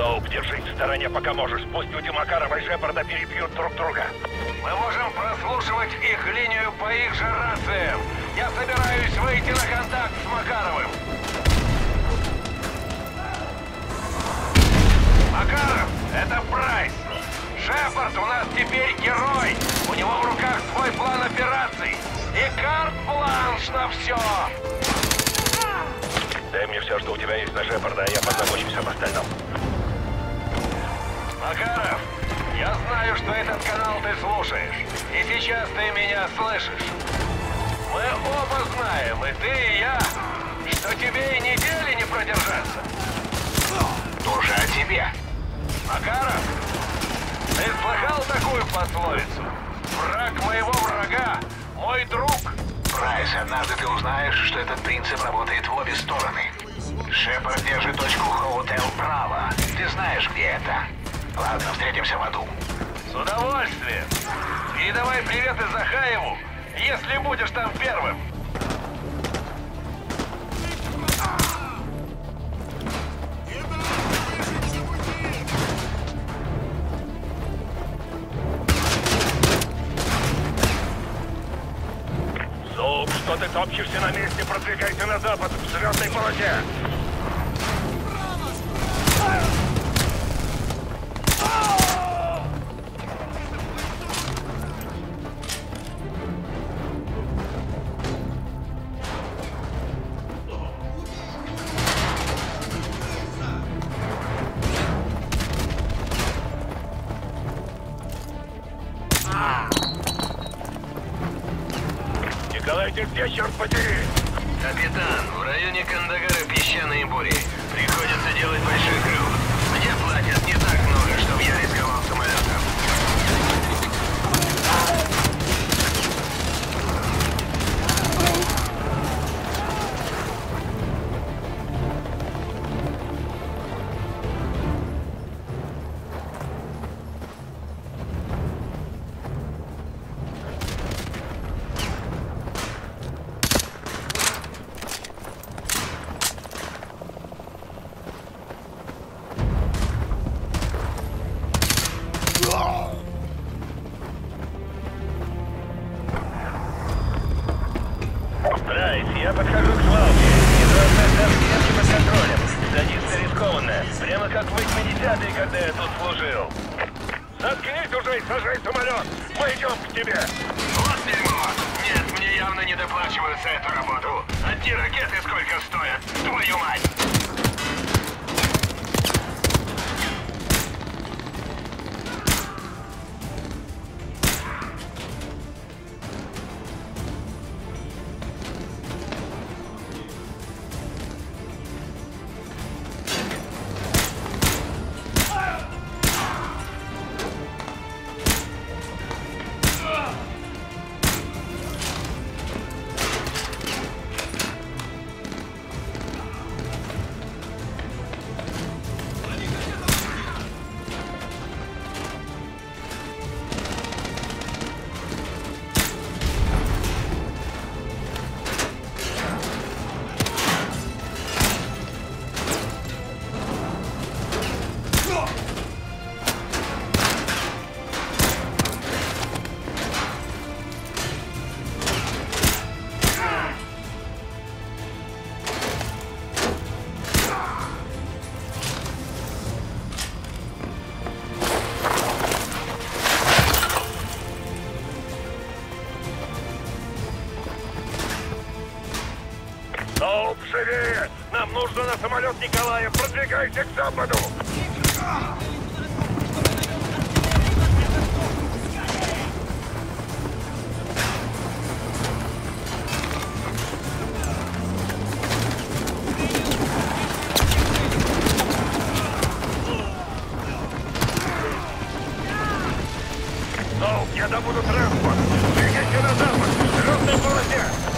Соуп, держись в стороне, пока можешь. Пусть люди Макарова и Шепарда перебьют друг друга. Мы можем прослушивать их линию по их же рациям. Я собираюсь выйти на контакт с Макаровым. Макаров, это Прайс. Шепард у нас теперь герой. У него в руках свой план операций. И карт-бланш на все. Дай мне все, что у тебя есть на Шепарда, а я позабочусь об остальном. Макаров, я знаю, что этот канал ты слушаешь. И сейчас ты меня слышишь. Мы оба знаем, и ты, и я, что тебе и недели не продержаться. Тоже о тебе. Макаров, ты слыхал такую пословицу? Враг моего врага — мой друг. Прайс, однажды ты узнаешь, что этот принцип работает в обе стороны. Шепард держит точку Hotel Bravo. Ты знаешь, где это. Ладно, встретимся в аду. С удовольствием. Передавай привет и Захаеву, если будешь там первым. Соуп, что ты топчешься на месте? Продвигайся на запад, в взлетной полосе! Ты где, черт подери? Капитан, в районе Кандагара песчаные бури. Приходится делать большой крюк. Мне платят не так много, чтобы я рисковал самолетом. Когда я тут служил. Заткнись уже и сажай самолет. Мы идем к тебе. Вот дерьмо! Нет, мне явно не доплачивают за эту работу. Те ракеты сколько стоят? Твою мать! Соуп, живее! Нам нужно на самолет Николая. Продвигайся к западу. Соуп, я добуду транспорт. Двигайся на запад. Взлетной полосе.